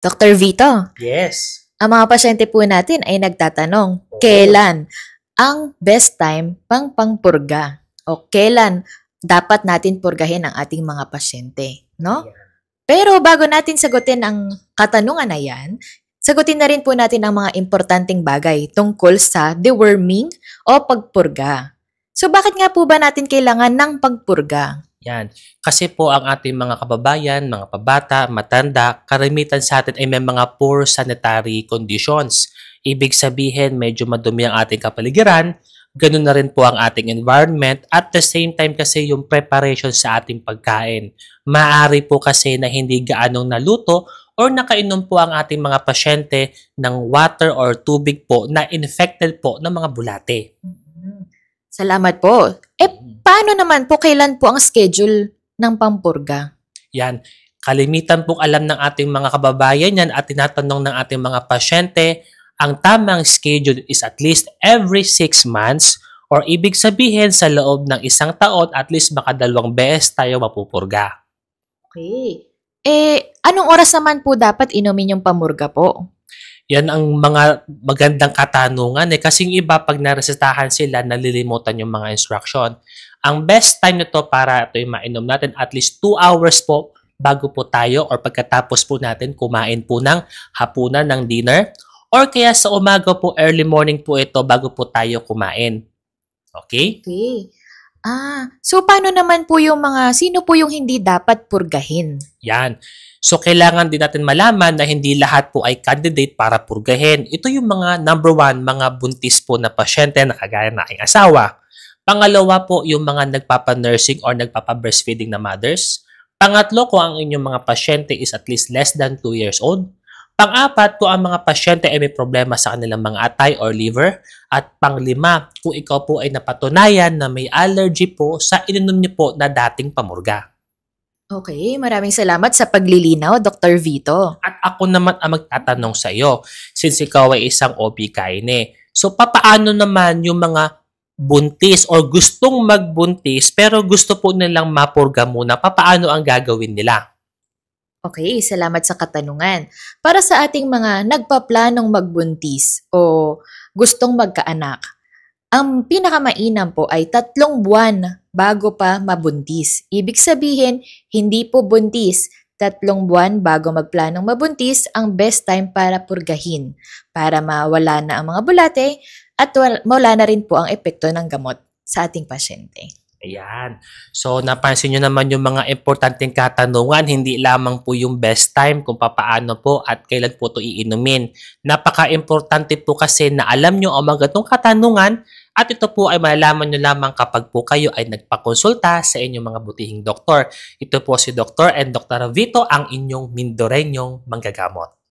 Dr. Vito, Yes. ang mga pasyente po natin ay nagtatanong, Oo. kailan ang best time pang pangpurga? O kailan dapat natin purgahin ang ating mga pasyente, no? Pero bago natin sagutin ang katanungan na yan, sagutin na rin po natin ang mga importanteng bagay tungkol sa deworming o pagpurga. So bakit nga po ba natin kailangan ng pagpurga? Yan. Kasi po ang ating mga kababayan, mga pabata, matanda, karamitan sa atin ay may mga poor sanitary conditions. Ibig sabihin, medyo madumi ang ating kapaligiran, ganun na rin po ang ating environment, at the same time kasi yung preparation sa ating pagkain. Maari po kasi na hindi gaanong naluto or nakainom po ang ating mga pasyente ng water or tubig po na infected po ng mga bulate. Salamat po. Eh, paano naman po kailan po ang schedule ng pampurga? Yan. Kalimitan pong alam ng ating mga kababayan yan at tinatanong ng ating mga pasyente, ang tamang schedule is at least every 6 months or ibig sabihin sa loob ng isang taon at least makadalawang beses tayo mapupurga. Okay. Eh, anong oras naman po dapat inumin yung pamurga po? Yan ang mga magandang katanungan eh. Kasi yung iba pag naresetahan sila, nalilimutan yung mga instruction. Ang best time nito para ito yung mainom natin at least 2 hours po bago po tayo or pagkatapos po natin kumain po ng hapunan ng dinner or kaya sa umaga po early morning po ito bago po tayo kumain. Okay? Okay. Ah, so paano naman po yung mga, sino po yung hindi dapat purgahin? Yan. So, kailangan din natin malaman na hindi lahat po ay candidate para purgahin. Ito yung mga number one, mga buntis po na pasyente na kagaya na aking asawa. Pangalawa po, yung mga nagpapa-nursing or nagpapa-breastfeeding na mothers. Pangatlo, kung ang inyong mga pasyente is at least less than 2 years old. Pang-apat, kung ang mga pasyente ay may problema sa kanilang mga atay or liver. At panglima, kung ikaw po ay napatunayan na may allergy po sa ininom niyo po na dating pamurga. Okay, maraming salamat sa paglilinaw, Dr. Vito. At ako naman ang magtatanong sa iyo, since ikaw ay isang OB-GYN. So, papaano naman yung mga buntis or gustong magbuntis pero gusto po nilang mapurga muna, papaano ang gagawin nila? Okay, salamat sa katanungan. Para sa ating mga nagpaplanong magbuntis o gustong magkaanak, ang pinakamainam po ay tatlong buwan bago pa mabuntis. Ibig sabihin, hindi po buntis. Tatlong buwan bago magplanong mabuntis ang best time para purgahin para mawala na ang mga bulate at wal- mawala na rin po ang epekto ng gamot sa ating pasyente. Ayan. So, napansin nyo naman yung mga importanteng katanungan, hindi lamang po yung best time kung papaano po at kailan po ito iinumin. Napaka-importante po kasi na alam nyo ang mga ganitong katanungan at ito po ay malalaman nyo lamang kapag po kayo ay nagpakonsulta sa inyong mga butihing doktor. Ito po si Dr. and Dr. Vito, ang inyong Mindorenyong manggagamot.